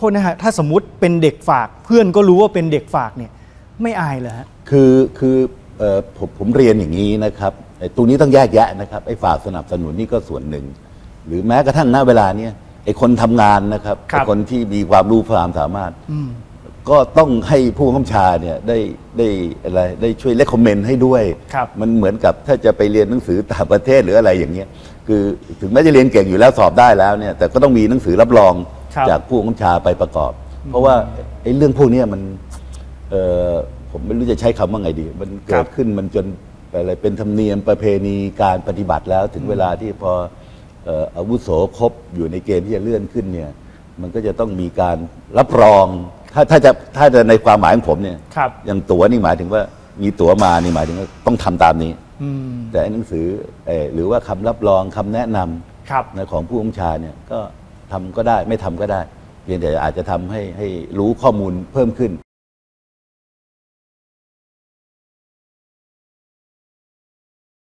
โทษนะฮะถ้าสมมุติเป็นเด็กฝากเพื่อนก็รู้ว่าเป็นเด็กฝากเนี่ยไม่อายเหรอฮะคือคือเอ่อผมผมเรียนอย่างนี้นะครับไอ้ตรงนี้ต้องแยกแยะนะครับไอ้ฝากสนับสนุนนี่ก็ส่วนหนึ่ง หรือแม้กระทั่งณเวลาเนี้ยไอ้คนทำงานนะครับครับไอ้คนที่มีความรู้ความสามารถอืมก็ต้องให้ผู้บังคับบัญชาเนี่ยได้ได้อะไรได้ช่วยเลคคอมเมนต์ให้ด้วยครับมันเหมือนกับถ้าจะไปเรียนหนังสือต่างประเทศหรืออะไรอย่างเงี้ยคือถึงแม้จะเรียนเก่งอยู่แล้วสอบได้แล้วเนี่ยแต่ก็ต้องมีหนังสือรับรอง ครับจากผู้บังคับบัญชาไปประกอบ เพราะว่าไอ้เรื่องพวกเนี้ยมันเอ่อผมไม่รู้จะใช้คำว่าไงดี มันครัเกิบดขึ้นมันจนอะไรเป็นธรรมเนียมประเพณีการปฏิบัติแล้วถึงเวลาที่พอเอ่ออาวุโสครบอยู่ในเกณฑ์ที่จะเลื่อนขึ้นเนี่ยมันก็จะต้องมีการรับรอง ถ้าถ้าจะถ้าจะในความหมายของผมเนี่ยครับ อย่างตั๋วนี่หมายถึงว่ามีตั๋วมานี่หมายถึงว่าต้องทำตามนี้ อืมแต่ไอ้หนังสือเอ่อหรือว่าคำรับรองคำแนะนำ ครับ นะของผู้บัญชาเนี่ยก็ ทำก็ได้ ไม่ทำก็ได้ เพียงแต่อาจจะทำให้ให้รู้ข้อมูลเพิ่มขึ้น